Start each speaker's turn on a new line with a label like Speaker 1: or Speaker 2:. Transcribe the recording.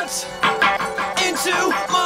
Speaker 1: words into my